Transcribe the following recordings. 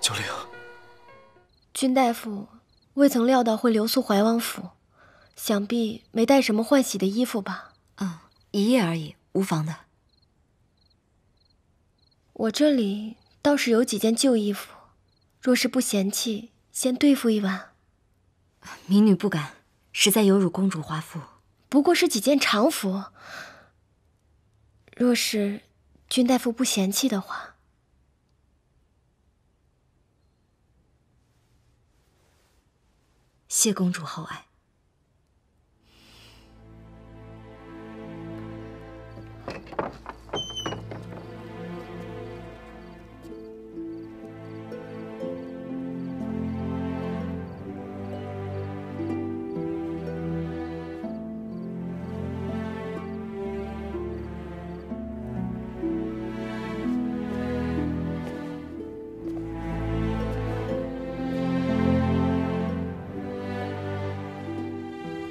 九龄，君大夫未曾料到会留宿怀王府，想必没带什么换洗的衣服吧？嗯，一夜而已，无妨的。我这里倒是有几件旧衣服，若是不嫌弃，先对付一晚。民女不敢，实在有辱公主华服。不过是几件常服，若是君大夫不嫌弃的话，谢公主厚爱。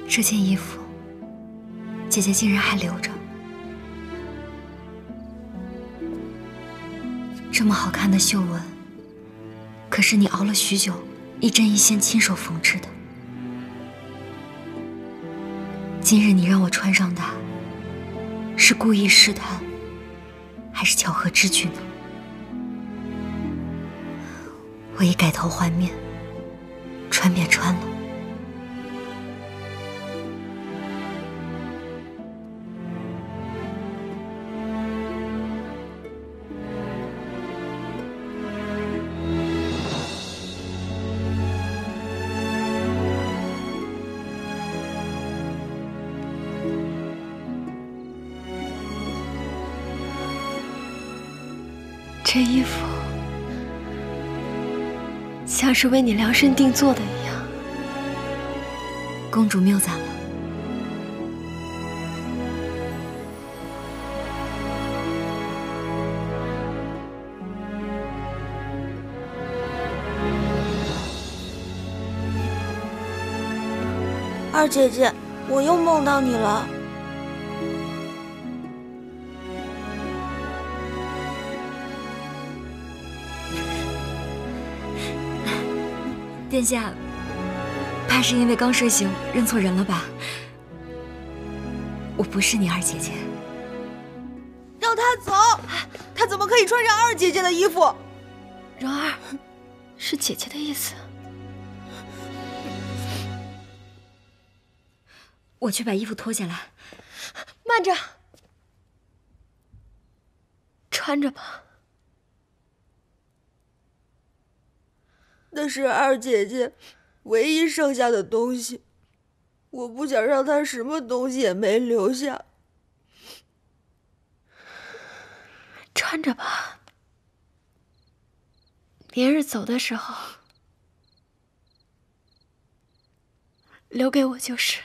这件衣服，姐姐竟然还留着。这么好看的绣纹，可是你熬了许久，一针一线亲手缝制的。今日你让我穿上它，是故意试探，还是巧合之举呢？我已改头换面，穿便穿了。这衣服像是为你量身定做的一样。公主谬赞了。二姐姐，我又梦到你了。殿下，怕是因为刚睡醒认错人了吧？我不是你二姐姐。让他走！他怎么可以穿上二姐姐的衣服？蓉儿，是姐姐的意思。我去把衣服脱下来。慢着，穿着吧。那是二姐姐唯一剩下的东西，我不想让她什么东西也没留下。穿着吧，明日走的时候留给我就是。